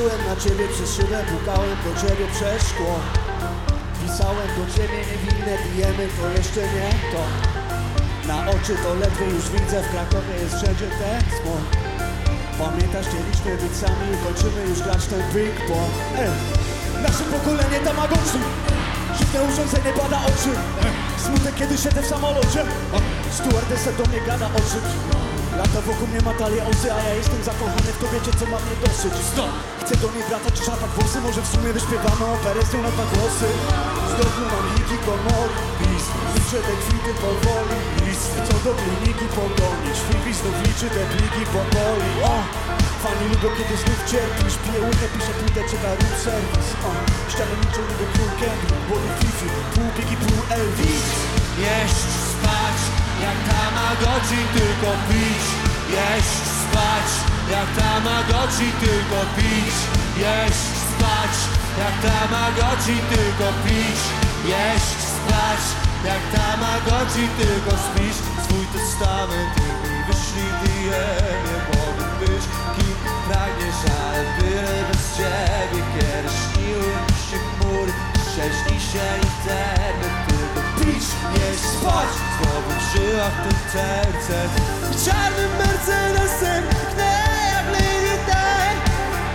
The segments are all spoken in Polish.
Patrzyłem na ciebie przez szybę, pukałem do ciebie przez szkło. Pisałem do ciebie niewinne diemy, to jeszcze nie to. Na oczy to ledwie już widzę, w Krakowie jest wszędzie smog Pamiętasz, chcieliśmy być sami, kończymy już grać ten big ball? Ej, nasze pokolenie Tamagotchi. Dziwne urządzenie pada oczy. Smutek kiedy siedzę w samolocie. Stewardessa do mnie gada o czymś Lata wokół mnie ma talię osy A ja jestem zakochany w kobiecie, co ma mnie dosyć. Stop! Chcę do niej wracać, szapać włosy Może w sumie wyśpiewamy operę z nią na dwa głosy. Znowu mam hiki, komori Liczę te kwity powoli. Chcą do kliniki pogonić Fifi znów liczy te pliki powoli o! Fani lubią kiedy znów cierpisz. Piję łykę, piszę płytę, czeka room serwis. O! Ściany liczą niby król Candy Boli Fifi, pół piki, pół Elvis. Jeść, spać, jak Tamagotchi, tylko pić. Jeść, spać, jak Tamagotchi, tylko pić. Jeść, spać, jak Tamagotchi, tylko pić. Jeść, spać, jak Tamagotchi, tylko śpisz Swój testament i wyszli Żyłach ten tercet Czarnym Mercedesem jak Lady Di.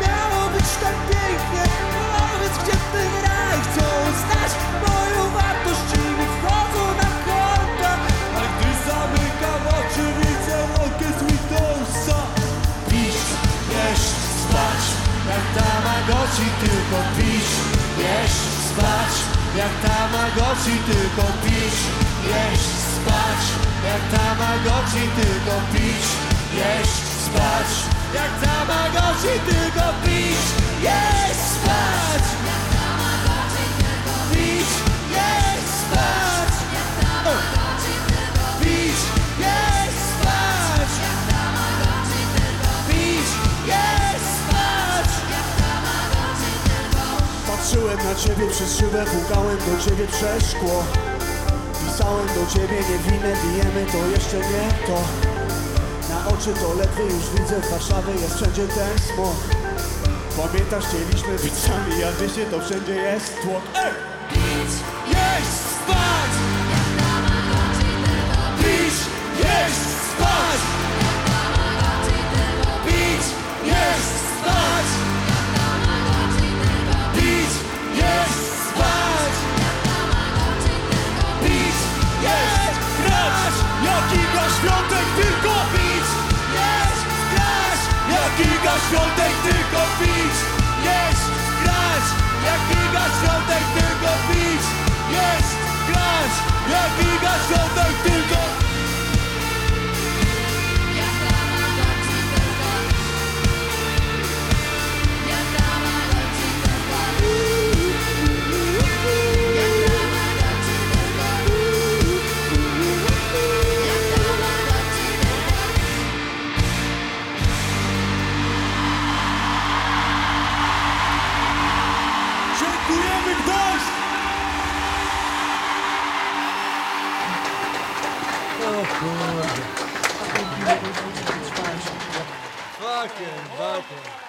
Miało być tak pięknie, powiedz gdzie ten raj Chcą znać moją wartość i mi wchodzą na konta. A gdy zamykam oczy widzę łąkę z Windowsa Pić, jeść, spać Jak Tamagotchi tylko pić Jeść, spać Jak Tamagotchi tylko pić Jeść, spać. Jak Tamagotchi tylko pić Jeść, spać. Jak Tamagotchi tylko pić Jeść, spać. Pić, jeść, spać. Pić, jeść, spać. Pić, jeść, spać. Patrzyłem na ciebie przez szybę, pukałem do ciebie przez szkło Pisałem do ciebie niewinne diemy, to jeszcze nie to. Na oczy to ledwie już widzę, w Warszawie jest wszędzie ten smog. Pamiętasz, chcieliśmy być sami, a wiecie, to wszędzie jest tłok. Ej! Pić, jeść, spać! Pić, jeść, spać Stres, jakiego świątek tylko pić! Jest! Stres, jakiego świątek tylko pić! Fucking, fucking.